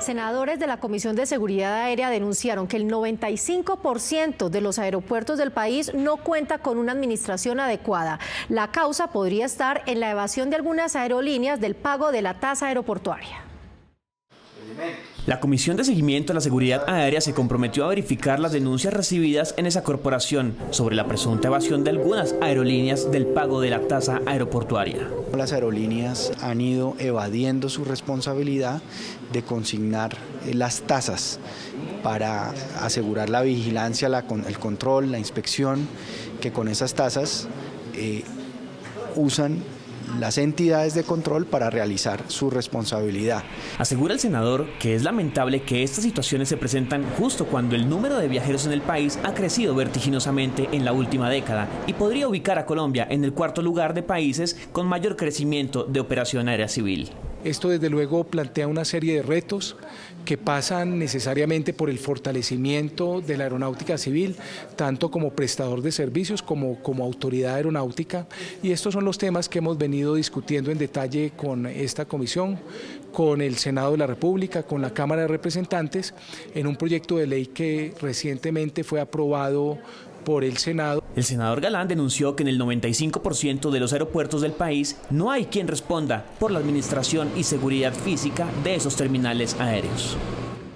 Senadores de la Comisión de Seguridad Aérea denunciaron que el 95% de los aeropuertos del país no cuenta con una administración adecuada. La causa podría estar en la evasión de algunas aerolíneas del pago de la tasa aeroportuaria. La Comisión de Seguimiento a la Seguridad Aérea se comprometió a verificar las denuncias recibidas en esa corporación sobre la presunta evasión de algunas aerolíneas del pago de la tasa aeroportuaria. Las aerolíneas han ido evadiendo su responsabilidad de consignar eh, las tasas para asegurar la vigilancia, el control, la inspección, que con esas tasas eh, usan las entidades de control para realizar su responsabilidad. Asegura el senador que es lamentable que estas situaciones se presentan justo cuando el número de viajeros en el país ha crecido vertiginosamente en la última década y podría ubicar a Colombia en el cuarto lugar de países con mayor crecimiento de operación aérea civil. Esto desde luego plantea una serie de retos que pasan necesariamente por el fortalecimiento de la aeronáutica civil, tanto como prestador de servicios como como autoridad aeronáutica. Y estos son los temas que hemos venido discutiendo en detalle con esta comisión, con el Senado de la República, con la Cámara de Representantes, en un proyecto de ley que recientemente fue aprobado el. El senador Galán denunció que en el 95% de los aeropuertos del país no hay quien responda por la administración y seguridad física de esos terminales aéreos.